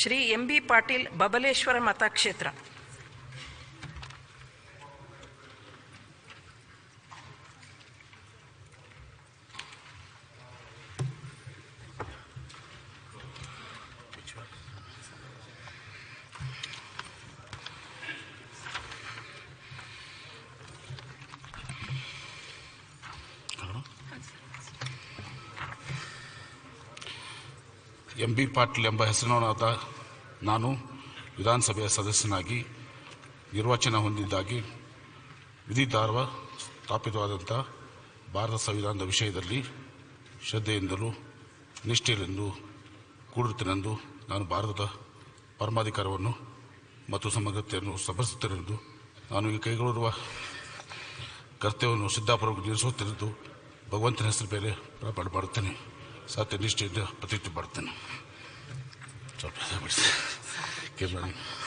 Shri M B Patil Babaleshwar ಮತಕ್ಷೇತ್ರ. M B Patil ಎಂಬ ಹೆಸರಿನವನಾದ ನಾನು ವಿಧಾನಸಭೆಯ ಸದಸ್ಯನಾಗಿ ನಿರ್ವಾಚನ ಹೊಂದಿದ್ದಾಗಿ ವಿಧಿದಾರ್ವ ಸ್ಥಾಪಿತವಾದಂಥ ಭಾರತ ಸಂವಿಧಾನದ ವಿಷಯದಲ್ಲಿ ಶ್ರದ್ಧೆಯಿಂದಲೂ ನಿಷ್ಠೆಯಿಂದಲೂ ಕೂಡಿರುತ್ತೇನೆಂದು ನಾನು ಭಾರತದ ಪರಮಾಧಿಕಾರವನ್ನು ಮತ್ತು ಸಮಗ್ರತೆಯನ್ನು ಸಮರ್ಸುತ್ತೇನೆಂದು ನಾನು ಈ ಕೈಗೊಳ್ಳುವ ಕರ್ತವ್ಯವನ್ನು ಸಿದ್ಧಾಪುರಕ್ಕೆ ನಿಲ್ಲಿಸುತ್ತಿರುವುದು ಭಗವಂತನ ಹೆಸರು ಮೇಲೆ ಪ್ರಮಾಣ ಮಾಡುತ್ತೇನೆ. ಸತ್ಯನಿಷ್ಠೆಯಿಂದ ಪ್ರತಿಷ್ಠೆ ಬರ್ತೇನೆ. ಸ್ವಲ್ಪ ಕೆಲವು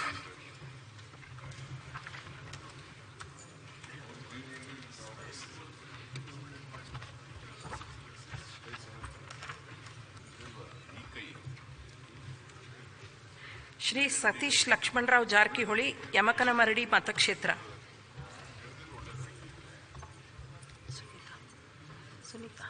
ಶ್ರೀ ಸತೀಶ್ ಲಕ್ಷ್ಮಣರಾವ್ ಜಾರಕಿಹೊಳಿ ಯಮಕನ ಮರಡಿ ಮತಕ್ಷೇತ್ರ. ಸುನೀತಾ.